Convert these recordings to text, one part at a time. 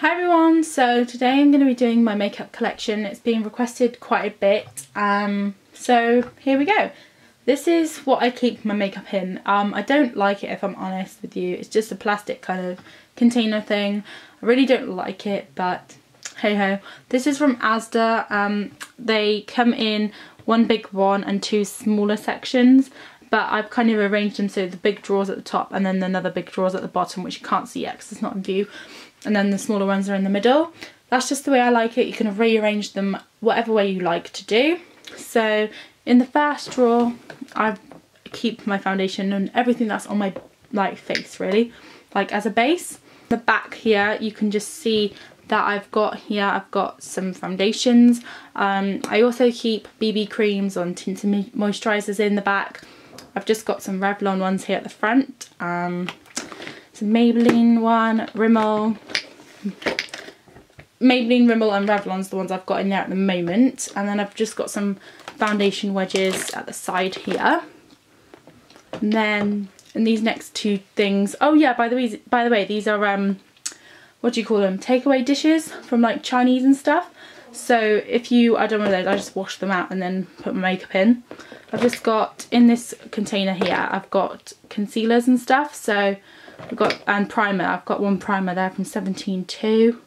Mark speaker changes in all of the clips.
Speaker 1: Hi everyone, so today I'm going to be doing my makeup collection. It's been requested quite a bit, um, so here we go. This is what I keep my makeup in. Um, I don't like it if I'm honest with you. It's just a plastic kind of container thing. I really don't like it, but hey ho. This is from Asda. Um, they come in one big one and two smaller sections but I've kind of arranged them so the big drawers at the top and then another big drawers at the bottom which you can't see yet because it's not in view and then the smaller ones are in the middle. That's just the way I like it. You can rearrange them whatever way you like to do. So in the first drawer I keep my foundation and everything that's on my like face really like as a base. The back here you can just see that I've got here. I've got some foundations. Um, I also keep BB creams on tinted moisturisers in the back. I've just got some Revlon ones here at the front. Um, some Maybelline one, Rimmel. Maybelline, Rimmel and Revlon's the ones I've got in there at the moment. And then I've just got some foundation wedges at the side here. And then in these next two things, oh yeah, by the way, by the way, these are um, what do you call them? Takeaway dishes from like Chinese and stuff. So if you I don't know those, I just wash them out and then put my makeup in. I've just got, in this container here, I've got concealers and stuff. So I've got, and primer. I've got one primer there from 17.2.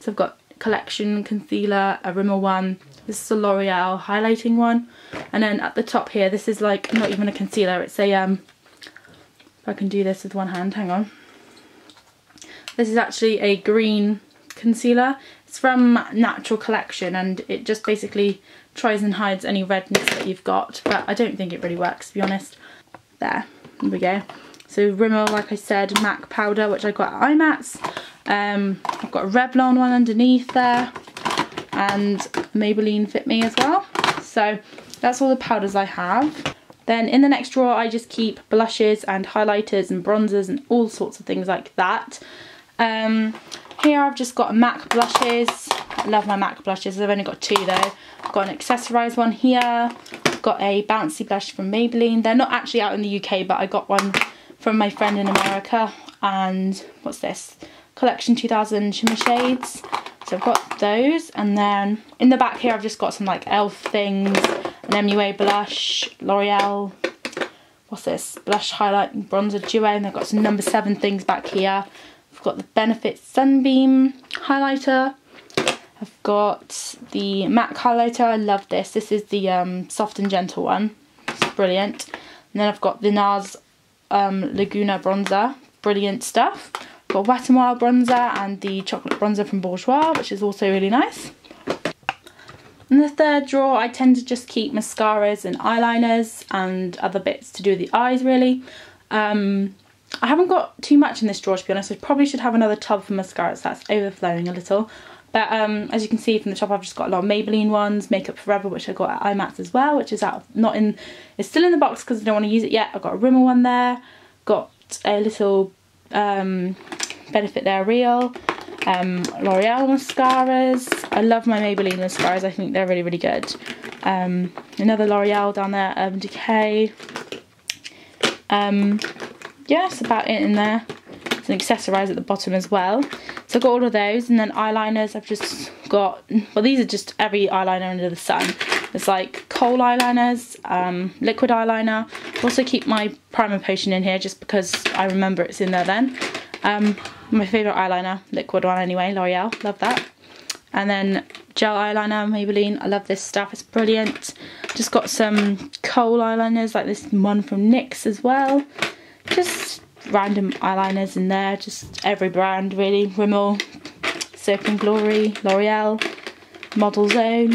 Speaker 1: So I've got collection concealer, a Rimmel one. This is a L'Oreal highlighting one. And then at the top here, this is like, not even a concealer, it's a, um, if I can do this with one hand, hang on. This is actually a green concealer. It's from Natural Collection and it just basically tries and hides any redness that you've got but I don't think it really works to be honest. There, there we go. So Rimmel, like I said, MAC powder which I got at IMATS. Um, I've got a Revlon one underneath there and Maybelline Fit Me as well. So that's all the powders I have. Then in the next drawer I just keep blushes and highlighters and bronzers and all sorts of things like that. Um, here I've just got MAC blushes. I love my MAC blushes. I've only got two though. I've got an accessorised one here. I've got a bouncy blush from Maybelline. They're not actually out in the UK but I got one from my friend in America. And what's this? Collection 2000 Shimmer Shades. So I've got those. And then in the back here I've just got some like e.l.f. things. An MUA blush, L'Oreal what's this blush highlight bronzer duo and I've got some number seven things back here I've got the Benefit Sunbeam highlighter. I've got the MAC highlighter. I love this. This is the um, soft and gentle one. It's brilliant. And then I've got the NARS um, Laguna bronzer. Brilliant stuff. Got Wet n Wild bronzer and the chocolate bronzer from Bourjois, which is also really nice. In the third drawer, I tend to just keep mascaras and eyeliners and other bits to do with the eyes, really. Um, I haven't got too much in this drawer to be honest. I probably should have another tub for mascaras. That's overflowing a little. But um, as you can see from the top, I've just got a lot of Maybelline ones, Makeup Forever, which I got at IMATS as well, which is out, not in, it's still in the box because I don't want to use it yet. I've got a Rimmel one there, got a little um, Benefit They're Real, um, L'Oreal mascaras. I love my Maybelline mascaras. I think they're really, really good. Um, another L'Oreal down there, Urban Decay. Um, yeah, that's about it in there. It's an accessorize at the bottom as well. So I've got all of those and then eyeliners I've just got, well these are just every eyeliner under the sun. It's like kohl eyeliners, um, liquid eyeliner. Also keep my primer potion in here just because I remember it's in there then. Um, my favourite eyeliner, liquid one anyway, L'Oreal, love that. And then gel eyeliner, Maybelline, I love this stuff, it's brilliant. Just got some kohl eyeliners like this one from NYX as well just random eyeliners in there, just every brand really, Rimmel, Soap and Glory, L'Oreal, Models Own,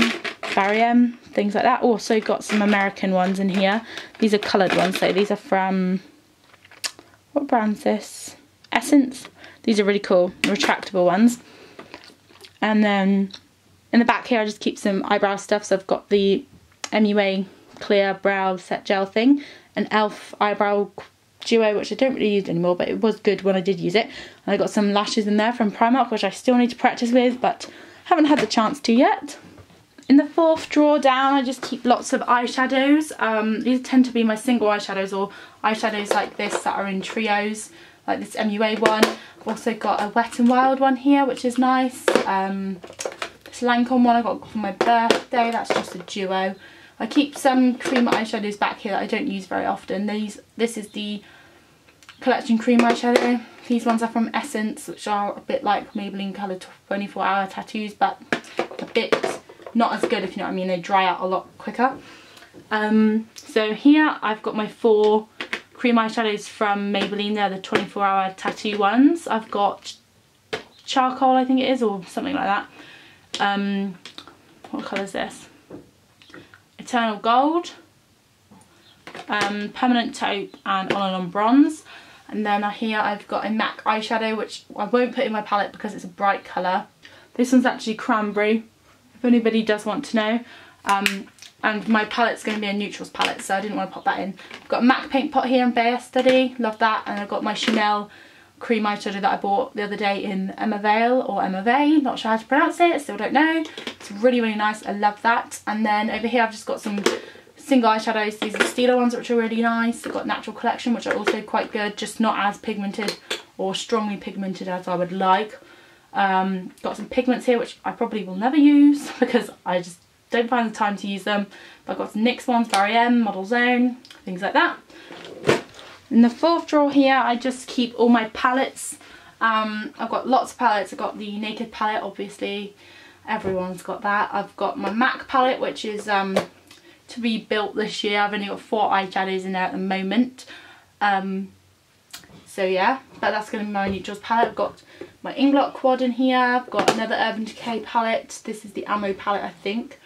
Speaker 1: Barry M, things like that. Also got some American ones in here. These are coloured ones, so these are from, what brand's this? Essence. These are really cool, retractable ones. And then in the back here I just keep some eyebrow stuff, so I've got the MUA clear brow set gel thing, an e.l.f. eyebrow duo which I don't really use anymore but it was good when I did use it and I got some lashes in there from Primark which I still need to practice with but haven't had the chance to yet. In the fourth drawer down I just keep lots of eyeshadows. Um, these tend to be my single eyeshadows or eyeshadows like this that are in trios. like this MUA one. I've also got a Wet n Wild one here, which is nice. Um, this Lancome one I got for my birthday, that's just a duo. I keep some cream eyeshadows back here that I don't use very often. These, This is the Collection Cream Eyeshadow. These ones are from Essence, which are a bit like Maybelline Colour 24 Hour Tattoos, but a bit not as good, if you know what I mean. They dry out a lot quicker. Um, so here I've got my four cream eyeshadows from Maybelline. They're the 24 Hour Tattoo ones. I've got charcoal, I think it is, or something like that. Um, what colour is this? Eternal Gold, um, Permanent Taupe and On and On Bronze. And then here I've got a MAC eyeshadow, which I won't put in my palette because it's a bright colour. This one's actually cranberry, if anybody does want to know. Um, and my palette's going to be a neutrals palette, so I didn't want to pop that in. I've got a MAC paint pot here in Bare Study, love that. And I've got my Chanel cream eyeshadow that I bought the other day in Emerveille or Emerveille, not sure how to pronounce it, still don't know. It's really, really nice, I love that. And then over here I've just got some single eyeshadows. These are Stila ones which are really nice. I've got Natural Collection which are also quite good, just not as pigmented or strongly pigmented as I would like. Um, got some pigments here which I probably will never use because I just don't find the time to use them. But I've got some NYX ones, Barry M, Models Own, things like that. In the fourth drawer here, I just keep all my palettes. Um, I've got lots of palettes. I've got the Naked palette, obviously. Everyone's got that. I've got my MAC palette, which is um, to be built this year. I've only got four eyeshadows in there at the moment. Um, so yeah, but that's going to be my neutrals palette. I've got my Inglot quad in here. I've got another Urban Decay palette. This is the Ammo palette, I think.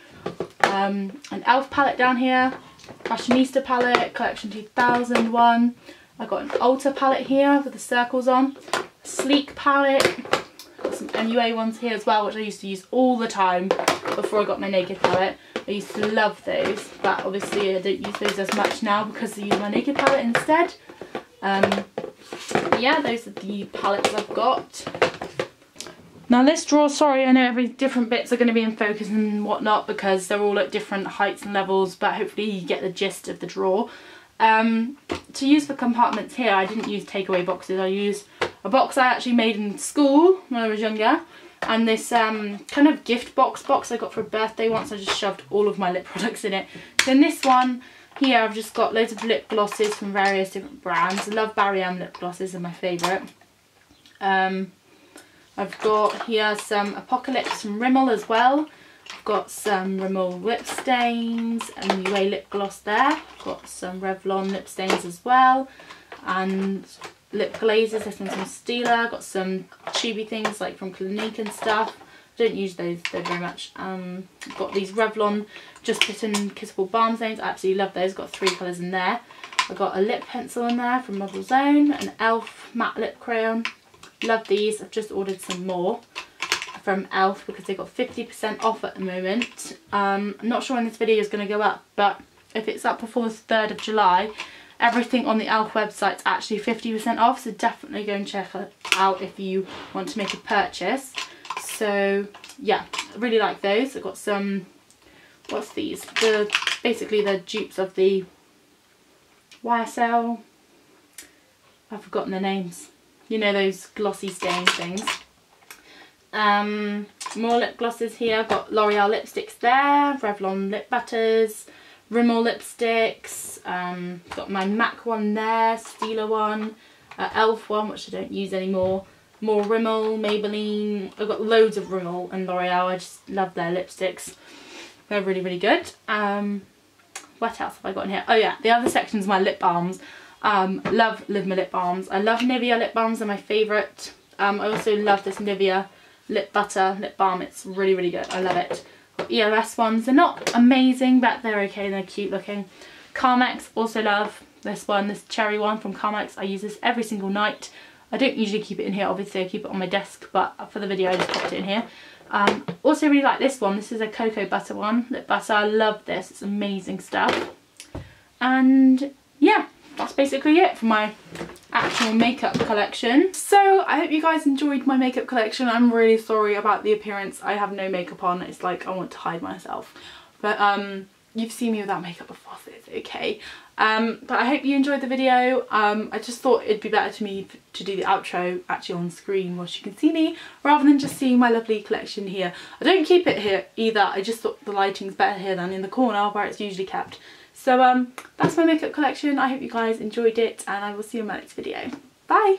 Speaker 1: Um, an e.l.f. palette down here. Fashionista palette, Collection 2001. I've got an Ulta palette here with the circles on. Sleek palette. Got some MUA ones here as well, which I used to use all the time before I got my Naked palette. I used to love those, but obviously I don't use those as much now because I use my Naked palette instead. Um, yeah, those are the palettes I've got. Now this drawer, sorry, I know every different bits are going to be in focus and whatnot because they're all at different heights and levels, but hopefully you get the gist of the drawer. Um, to use for compartments here, I didn't use takeaway boxes. I used a box I actually made in school when I was younger, and this um, kind of gift box box I got for a birthday once. I just shoved all of my lip products in it. Then this one here, I've just got loads of lip glosses from various different brands. I love Barry M lip glosses, they're my favourite. Um, I've got here some Apocalips from Rimmel as well. I've got some Rimmel lip stains and UA lip gloss there. I've got some Revlon lip stains as well. And lip glazes, one's from Stila. I've got some tubey things like from Clinique and stuff. I don't use those though very much. Um, I've got these Revlon Just Bitten Kissable Balm Stains. I absolutely love those. Got three colours in there. I've got a lip pencil in there from Models Own. An e.l.f. matte lip crayon. Love these. I've just ordered some more from e.l.f. because they've got 50% off at the moment. Um, I'm not sure when this video is going to go up, but if it's up before the 3rd of July, everything on the e.l.f. website is actually 50% off, so definitely go and check it out if you want to make a purchase. So, yeah, I really like those. I've got some, what's these? The Basically the dupes of the YSL, I've forgotten the names you know those glossy stain things. Um, more lip glosses here. I've got L'Oreal lipsticks there, Revlon lip butters, Rimmel lipsticks, um, got my MAC one there, Stila one, uh, e.l.f. one which I don't use anymore, more Rimmel, Maybelline, I've got loads of Rimmel and L'Oreal, I just love their lipsticks. They're really, really good. Um, what else have I got in here? Oh yeah, the other section is my lip balms. Um, love Live My Lip Balms. I love Nivea lip balms, they're my favourite. Um, I also love this Nivea lip butter lip balm. It's really, really good. I love it. EOS ones. They're not amazing, but they're okay. They're cute looking. Carmex, also love this one, this cherry one from Carmex. I use this every single night. I don't usually keep it in here, obviously I keep it on my desk, but for the video I just popped it in here. Um, also really like this one, this is a cocoa butter one, lip butter, I love this, it's amazing stuff. And yeah, that's basically it for my actual makeup collection. So I hope you guys enjoyed my makeup collection. I'm really sorry about the appearance. I have no makeup on. It's like I want to hide myself. But um, you've seen me without makeup before, so it's okay. Um, but I hope you enjoyed the video. Um, I just thought it'd be better to me to do the outro actually on screen whilst you can see me, rather than just seeing my lovely collection here. I don't keep it here either. I just thought the lighting's better here than in the corner where it's usually kept. So um, that's my makeup collection. I hope you guys enjoyed it and I will see you in my next video. Bye!